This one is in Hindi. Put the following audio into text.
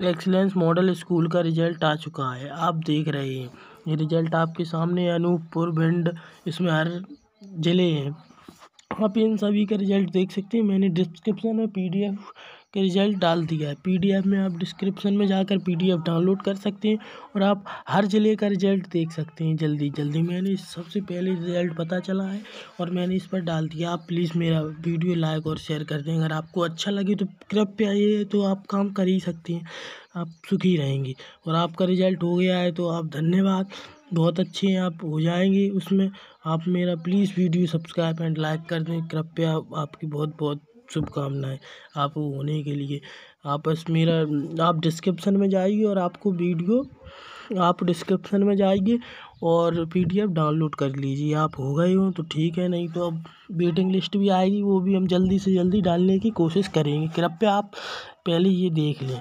एक्सीलेंस मॉडल स्कूल का रिज़ल्ट आ चुका है। आप देख रहे हैं। ये रिज़ल्ट आपके सामने अनूपपुर भिंड, इसमें हर ज़िले हैं। आप इन सभी का रिज़ल्ट देख सकते हैं। मैंने डिस्क्रिप्शन में पीडीएफ का रिज़ल्ट डाल दिया है। पीडीएफ में आप डिस्क्रिप्शन में जाकर पीडीएफ डाउनलोड कर सकते हैं और आप हर ज़िले का रिज़ल्ट देख सकते हैं जल्दी जल्दी। मैंने सबसे पहले रिज़ल्ट पता चला है और मैंने इस पर डाल दिया। आप प्लीज़ मेरा वीडियो लाइक और शेयर कर दें। अगर आपको अच्छा लगे तो कृपया ये तो आप काम कर ही सकते हैं। आप सुखी रहेंगे और आपका रिज़ल्ट हो गया है तो आप धन्यवाद। बहुत अच्छे आप हो जाएँगे उसमें। आप मेरा please video subscribe and like कर दें। कृपया आपकी बहुत बहुत शुभकामनाएँ आप होने के लिए। आप बस मेरा, आप डिस्क्रिप्शन में जाइए और आपको वीडियो, आप डिस्क्रिप्शन में जाइए और पीडीएफ डाउनलोड कर लीजिए। आप हो गए हो तो ठीक है, नहीं तो अब वेटिंग लिस्ट भी आएगी, वो भी हम जल्दी से जल्दी डालने की कोशिश करेंगे। कृपया आप पहले ये देख लें।